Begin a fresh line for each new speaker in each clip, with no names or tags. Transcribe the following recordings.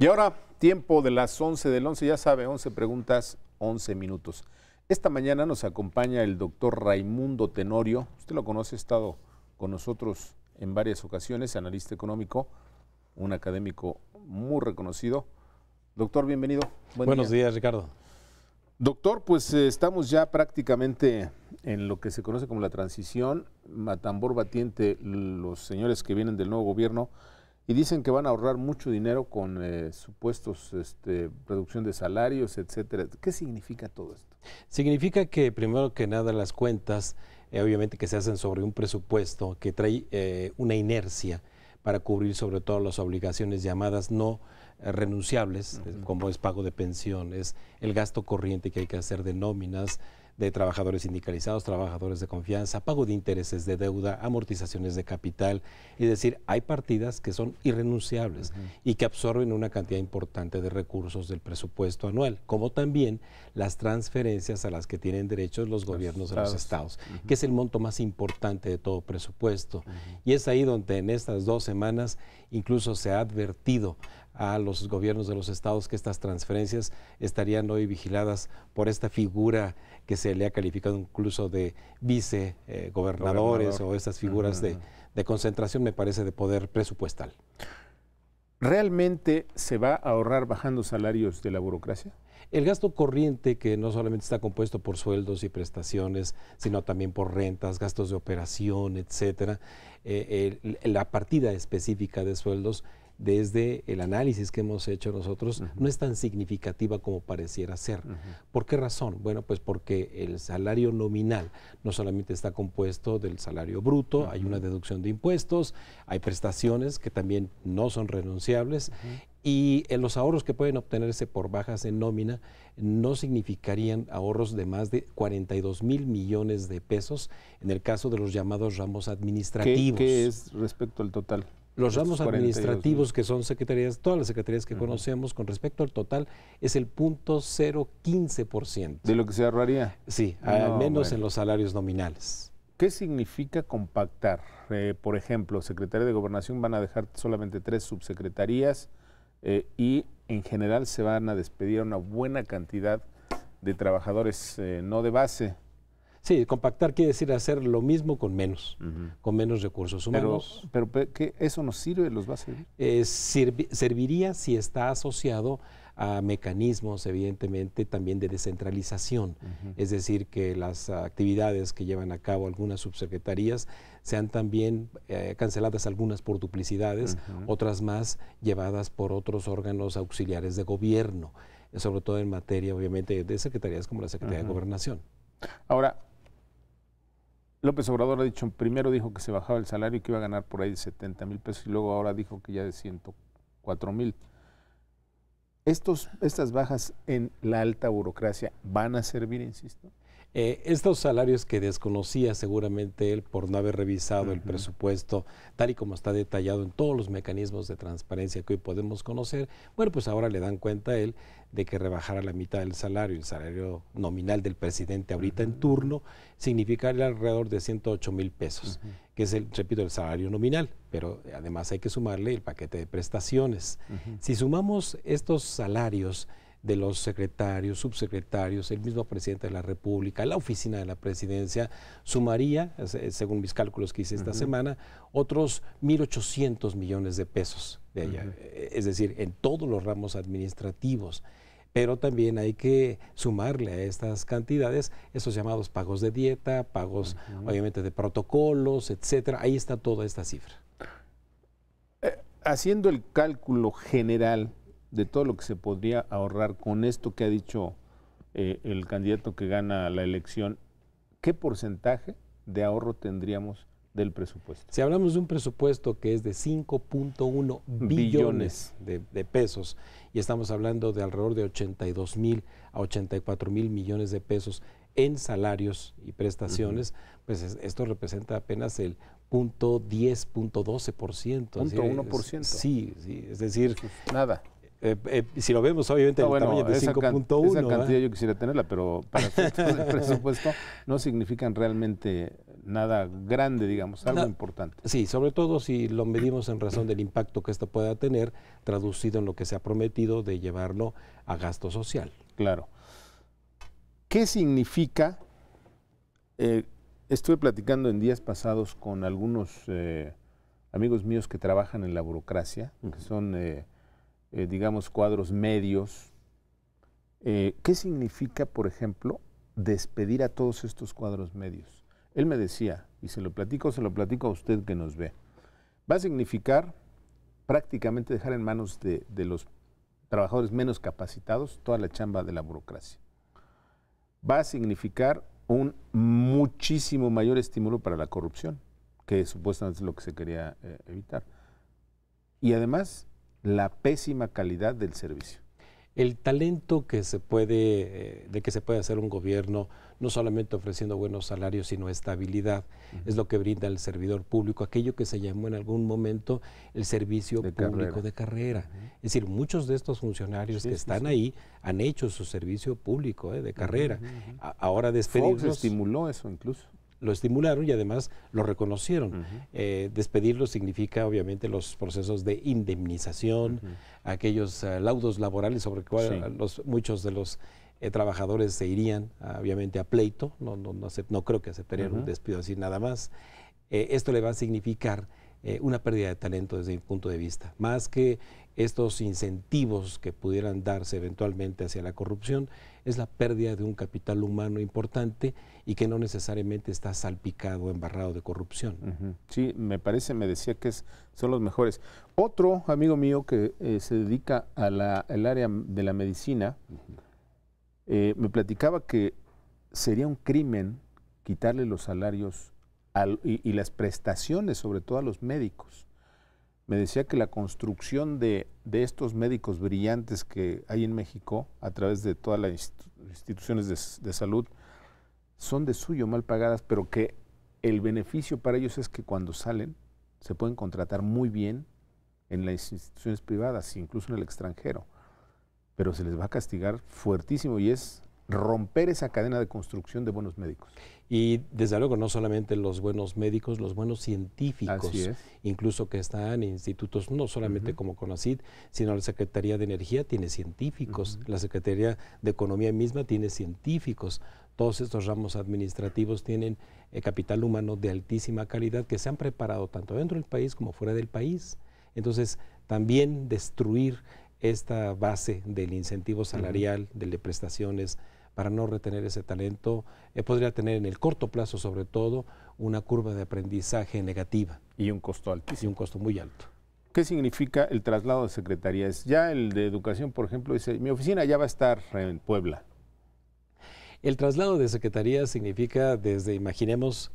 Y ahora, tiempo de las 11 del 11, ya sabe, 11 preguntas, 11 minutos. Esta mañana nos acompaña el doctor Raimundo Tenorio. Usted lo conoce, ha estado con nosotros en varias ocasiones, analista económico, un académico muy reconocido. Doctor, bienvenido.
Buenos días, Ricardo.
Doctor, pues eh, estamos ya prácticamente en lo que se conoce como la transición, matambor batiente, los señores que vienen del nuevo gobierno y dicen que van a ahorrar mucho dinero con eh, supuestos este, reducción de salarios, etcétera. ¿Qué significa todo esto?
Significa que primero que nada las cuentas, eh, obviamente que se hacen sobre un presupuesto que trae eh, una inercia para cubrir sobre todo las obligaciones llamadas no renunciables, como es pago de pensiones, el gasto corriente que hay que hacer de nóminas, de trabajadores sindicalizados, trabajadores de confianza, pago de intereses de deuda, amortizaciones de capital. Es decir, hay partidas que son irrenunciables y que absorben una cantidad importante de recursos del presupuesto anual, como también las transferencias a las que tienen derechos los gobiernos de los estados, que es el monto más importante de todo presupuesto. Y es ahí donde en estas dos semanas incluso se ha advertido a los gobiernos de los estados que estas transferencias estarían hoy vigiladas por esta figura que se le ha calificado incluso de vicegobernadores eh, o estas figuras de, de concentración, me parece, de poder presupuestal.
¿Realmente se va a ahorrar bajando salarios de la burocracia?
El gasto corriente, que no solamente está compuesto por sueldos y prestaciones, sino también por rentas, gastos de operación, etcétera, eh, la partida específica de sueldos desde el análisis que hemos hecho nosotros, no es tan significativa como pareciera ser. ¿Por qué razón? Bueno, pues porque el salario nominal no solamente está compuesto del salario bruto, hay una deducción de impuestos, hay prestaciones que también no son renunciables y en los ahorros que pueden obtenerse por bajas en nómina no significarían ahorros de más de 42 mil millones de pesos en el caso de los llamados ramos administrativos.
qué es respecto al total?
Los ramos administrativos que son secretarías, todas las secretarías que conocemos con respecto al total es el punto 015%.
¿De lo que se ahorraría?
Sí, al menos en los salarios nominales.
¿Qué significa compactar? Eh, por ejemplo, Secretaría de Gobernación van a dejar solamente tres subsecretarías eh, y en general se van a despedir a una buena cantidad de trabajadores eh, no de base.
Sí, compactar quiere decir hacer lo mismo con menos, con menos recursos
humanos. Pero, pero ¿qué, ¿eso nos sirve? ¿Los va a servir?
Eh, serviría si está asociado a mecanismos, evidentemente, también de descentralización. Es decir, que las actividades que llevan a cabo algunas subsecretarías sean también eh, canceladas algunas por duplicidades, otras más llevadas por otros órganos auxiliares de gobierno, sobre todo en materia, obviamente, de secretarías como la Secretaría de Gobernación.
Ahora, López Obrador ha dicho, primero dijo que se bajaba el salario y que iba a ganar por ahí de 70 mil pesos y luego ahora dijo que ya de 104 mil. Estas bajas en la alta burocracia van a servir, insisto.
Eh, estos salarios que desconocía seguramente él por no haber revisado el presupuesto tal y como está detallado en todos los mecanismos de transparencia que hoy podemos conocer, bueno, pues ahora le dan cuenta a él de que rebajar la mitad del salario, el salario nominal del presidente ahorita en turno, significaría alrededor de 108 mil pesos, que es el, repito, el salario nominal, pero además hay que sumarle el paquete de prestaciones. Si sumamos estos salarios, de los secretarios, subsecretarios, el mismo presidente de la República, la oficina de la presidencia, sumaría, según mis cálculos que hice esta semana, otros 1.800 millones de pesos de allá. Eh, es decir, en todos los ramos administrativos. Pero también hay que sumarle a estas cantidades esos llamados pagos de dieta, pagos obviamente de protocolos, etcétera. Ahí está toda esta cifra.
Eh, haciendo el cálculo general, de todo lo que se podría ahorrar con esto que ha dicho eh, el candidato que gana la elección, ¿qué porcentaje de ahorro tendríamos del presupuesto?
Si hablamos de un presupuesto que es de 5.1 billones, de, pesos y estamos hablando de alrededor de 82 mil a 84 mil millones de pesos en salarios y prestaciones, pues esto representa apenas el punto 10, punto 12 por ciento.
Punto 1 por ciento.
Sí, sí, es decir,
nada.
Eh, eh, si lo vemos, obviamente, el tamaño de 5.1.
Esa cantidad yo quisiera tenerla, pero para el presupuesto no significan realmente nada grande, digamos, algo importante.
Sí, sobre todo si lo medimos en razón del impacto que esto pueda tener, traducido en lo que se ha prometido de llevarlo a gasto social.
Claro. ¿Qué significa? Eh, estuve platicando en días pasados con algunos eh, amigos míos que trabajan en la burocracia, que son, eh, digamos, cuadros medios. ¿Qué significa, por ejemplo, despedir a todos estos cuadros medios? Él me decía, y se lo platico, se lo platico a usted que nos ve, va a significar prácticamente dejar en manos de, los trabajadores menos capacitados toda la chamba de la burocracia. Va a significar un muchísimo mayor estímulo para la corrupción, que supuestamente es lo que se quería eh, evitar. Y además, la pésima calidad del servicio.
El talento que se puede, eh, de que se puede hacer un gobierno, no solamente ofreciendo buenos salarios, sino estabilidad, es lo que brinda el servidor público, aquello que se llamó en algún momento el servicio público de carrera. Es decir, muchos de estos funcionarios que están ahí han hecho su servicio público eh, de carrera. Ahora despedirlos...
Fox estimuló eso incluso
lo estimularon y además lo reconocieron. Eh, despedirlo significa obviamente los procesos de indemnización, aquellos eh, laudos laborales sobre cuales los, muchos de los eh, trabajadores se irían obviamente a pleito, no, no, no, creo que aceptarían un despido así nada más. esto le va a significar una pérdida de talento desde mi punto de vista, más que estos incentivos que pudieran darse eventualmente hacia la corrupción, es la pérdida de un capital humano importante y que no necesariamente está salpicado, embarrado de corrupción.
Sí, me parece, me decía que es, son los mejores. Otro amigo mío que eh, se dedica al área de la medicina, eh, me platicaba que sería un crimen quitarle los salarios y las prestaciones, sobre todo a los médicos. Me decía que la construcción de, estos médicos brillantes que hay en México a través de todas las instituciones de, salud son de suyo mal pagadas, pero que el beneficio para ellos es que cuando salen se pueden contratar muy bien en las instituciones privadas, incluso en el extranjero, pero se les va a castigar fuertísimo y es romper esa cadena de construcción de buenos médicos.
Y desde luego no solamente los buenos médicos, los buenos científicos, incluso que están en institutos no solamente como CONACID, sino la Secretaría de Energía tiene científicos, la Secretaría de Economía misma tiene científicos. Todos estos ramos administrativos tienen eh, capital humano de altísima calidad que se han preparado tanto dentro del país como fuera del país. Entonces, también destruir esta base del incentivo salarial, de prestaciones, para no retener ese talento, eh, podría tener en el corto plazo sobre todo una curva de aprendizaje negativa.
Y un costo altísimo.
Y un costo muy alto.
¿Qué significa el traslado de secretarías? Ya el de educación, por ejemplo, dice, mi oficina ya va a estar en Puebla.
El traslado de secretarías significa desde, imaginemos,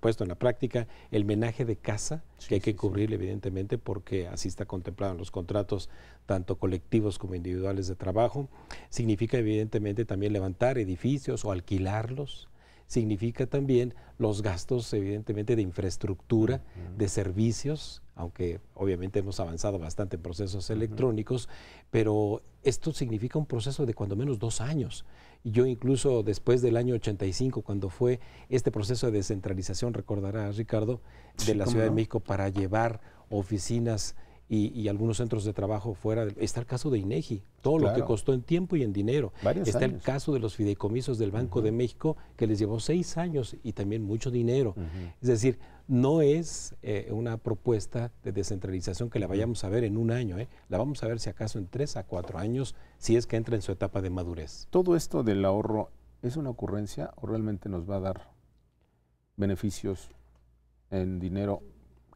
puesto en la práctica, el menaje de casa, que hay que cubrir evidentemente porque así está contemplado en los contratos, tanto colectivos como individuales de trabajo. Significa evidentemente también levantar edificios o alquilarlos. Significa también los gastos evidentemente de infraestructura, de servicios, aunque obviamente hemos avanzado bastante en procesos electrónicos, pero esto significa un proceso de cuando menos dos años. Yo incluso después del año 85, cuando fue este proceso de descentralización, recordará Ricardo, de la Ciudad de México para llevar oficinas y, algunos centros de trabajo fuera. está el caso de INEGI, todo lo que costó en tiempo y en dinero. está el caso de los fideicomisos del Banco de México, que les llevó seis años y también mucho dinero. Es decir, no es eh, una propuesta de descentralización que la vayamos a ver en un año, ¿eh? la vamos a ver si acaso en tres a cuatro años, si es que entra en su etapa de madurez.
¿Todo esto del ahorro es una ocurrencia o realmente nos va a dar beneficios en dinero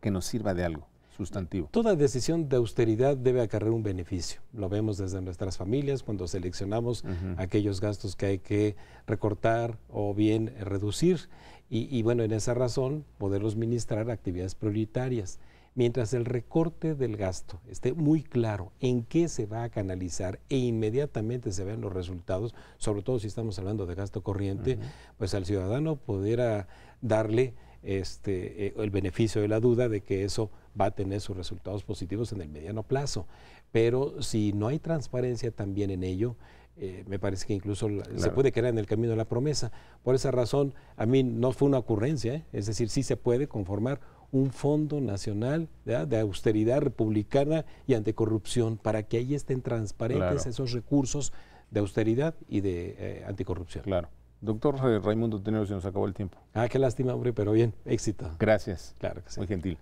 que nos sirva de algo? Sustantivo.
Toda decisión de austeridad debe acarrear un beneficio. Lo vemos desde nuestras familias cuando seleccionamos aquellos gastos que hay que recortar o bien reducir. Y, bueno, en esa razón, poderlos ministrar actividades prioritarias. Mientras el recorte del gasto esté muy claro en qué se va a canalizar e inmediatamente se vean los resultados, sobre todo si estamos hablando de gasto corriente, pues al ciudadano pudiera darle este, eh, el beneficio de la duda de que eso va a tener sus resultados positivos en el mediano plazo. Pero si no hay transparencia también en ello, eh, me parece que incluso se puede quedar en el camino de la promesa. Por esa razón, a mí no fue una ocurrencia, ¿eh? es decir, sí se puede conformar un fondo nacional de austeridad republicana y anticorrupción para que ahí estén transparentes esos recursos de austeridad y de eh, anticorrupción.
Claro. Doctor Raimundo Tenero, se nos acabó el tiempo.
Ah, qué lástima, hombre, pero bien, éxito.
Gracias.
Claro que sí.
Muy gentil.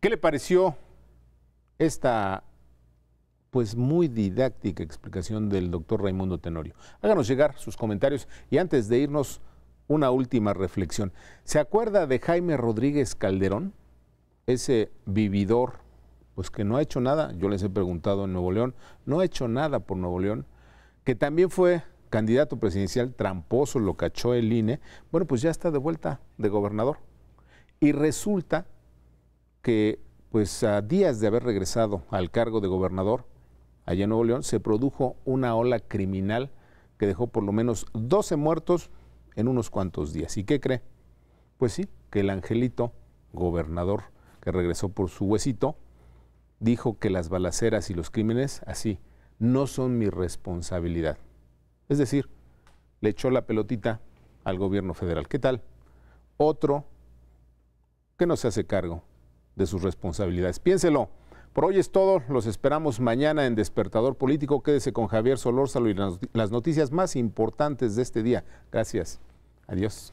¿Qué le pareció esta pues muy didáctica explicación del doctor Raimundo Tenorio. Háganos llegar sus comentarios y antes de irnos, una última reflexión. ¿Se acuerda de Jaime Rodríguez Calderón? Ese vividor, pues que no ha hecho nada, yo les he preguntado en Nuevo León, no ha hecho nada por Nuevo León, que también fue candidato presidencial tramposo, lo cachó el INE, bueno, pues ya está de vuelta de gobernador. Y resulta que, pues a días de haber regresado al cargo de gobernador, allá en Nuevo León, se produjo una ola criminal que dejó por lo menos 12 muertos en unos cuantos días. ¿Y qué cree? Pues sí, que el angelito, gobernador que regresó por su huesito, dijo que las balaceras y los crímenes, así, no son mi responsabilidad. Es decir, le echó la pelotita al gobierno federal. ¿Qué tal? Otro que no se hace cargo de sus responsabilidades. Piénselo. Por hoy es todo, los esperamos mañana en Despertador Político. Quédese con Javier Solórzalo y las noticias más importantes de este día. Gracias. Adiós.